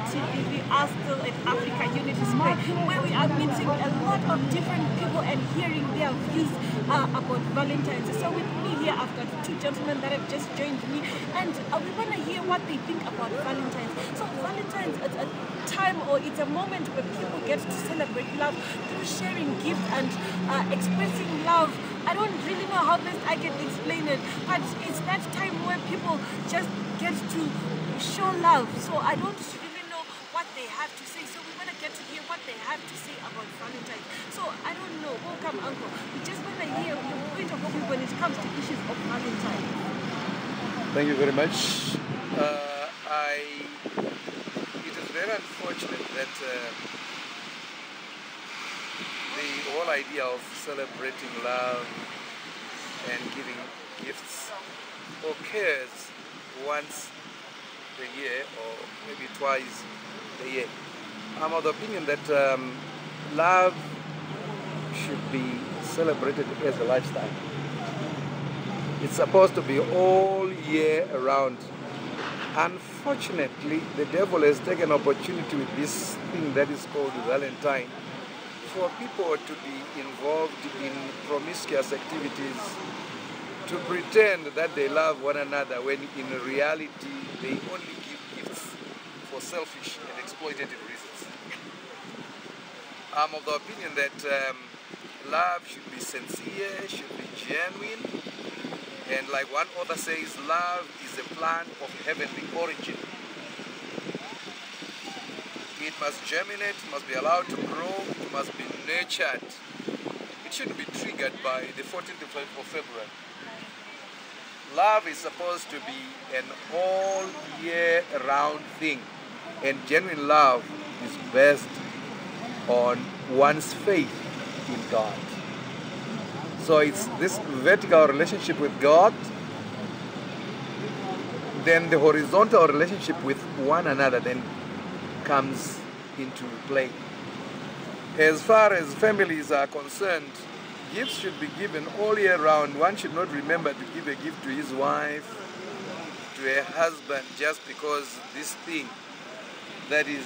We are still at Africa Unity Square, where we are meeting a lot of different people and hearing their views uh, about Valentine's. So with me here, I've got two gentlemen that have just joined me, and uh, we want to hear what they think about Valentine's. So Valentine's, is a time or it's a moment where people get to celebrate love through sharing gifts and uh, expressing love. I don't really know how best I can explain it, but it's that time where people just get to show love. So I don't they have to say. So we want to get to hear what they have to say about Valentine's. So I don't know. Welcome, Uncle. We just want to hear your point of view when it comes to issues of Valentine's. Thank you very much. Uh, I. It is very unfortunate that uh, the whole idea of celebrating love and giving gifts occurs once a year or maybe twice a year. I'm of the opinion that um, love should be celebrated as a lifestyle. It's supposed to be all year around. Unfortunately, the devil has taken opportunity with this thing that is called Valentine for people to be involved in promiscuous activities, to pretend that they love one another when in reality they only for selfish and exploitative reasons. I'm of the opinion that um, love should be sincere, should be genuine, and like one author says, love is a plant of heavenly origin. It must germinate, must be allowed to grow, it must be nurtured. It shouldn't be triggered by the 14th of February. Love is supposed to be an all year round thing, and genuine love is based on one's faith in God. So it's this vertical relationship with God, then the horizontal relationship with one another then comes into play. As far as families are concerned, gifts should be given all year round. One should not remember to give a gift to his wife, to a husband, just because this thing that is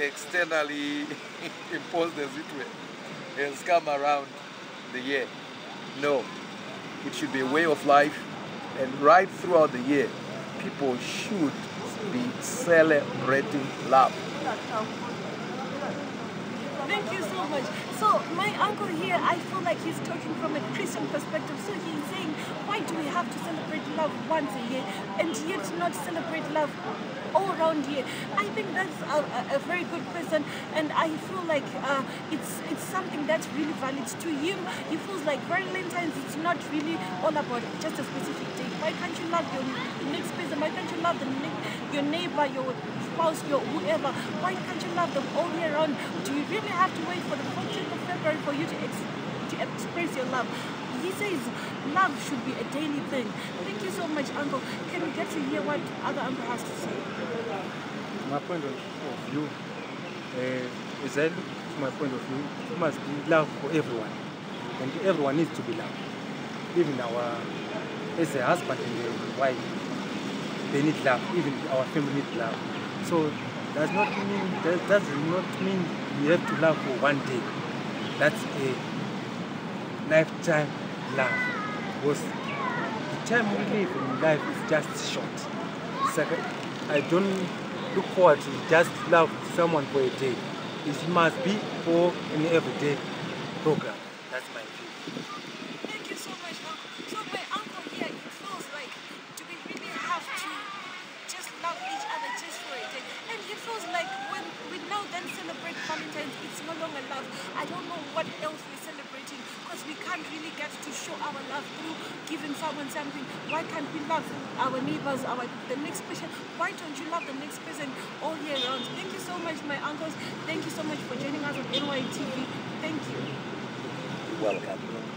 externally imposed as it were has come around the year. No, it should be a way of life, and right throughout the year, people should be celebrating love. Thank you so much. So my uncle here, I feel like he's talking from a Christian perspective. So he's saying, why do we have to celebrate love once a year and yet not celebrate love all around here? I think that's a, a, very good question, and I feel like uh, it's it's something that's really valid to him. He feels like Valentine's it's not really all about just a specific day. Why can't you love your next person? Why can't you love the your neighbor, your spouse, your whoever? Why can't you love them all year round? Do you really have to wait for the 14th of February for you to, ex to express your love? He says love should be a daily thing. Thank you so much, Uncle. Can we get to hear what other Uncle has to say? My point of view uh, is that, from my point of view, must be love for everyone. And everyone needs to be loved. Even our, as a husband and a wife, they need love. Even our family need love. So does not mean that does not mean we have to love for one day. That's a lifetime love. Because the time we live in life is just short. Like I don't look forward to just love someone for a day. It must be for an everyday program. That's my view. Thank you so much, Uncle. So my uncle here, it feels like do we really have just love each other just for day? And he feels like when we now then celebrate Valentine's, it's no longer love. I don't know what else we're celebrating because we can't really get to show our love through giving someone something. Why can't we love our neighbors, our the next person? Why don't you love the next person all year round? Thank you so much, my uncles. Thank you so much for joining us on NYTV. Thank you. Welcome.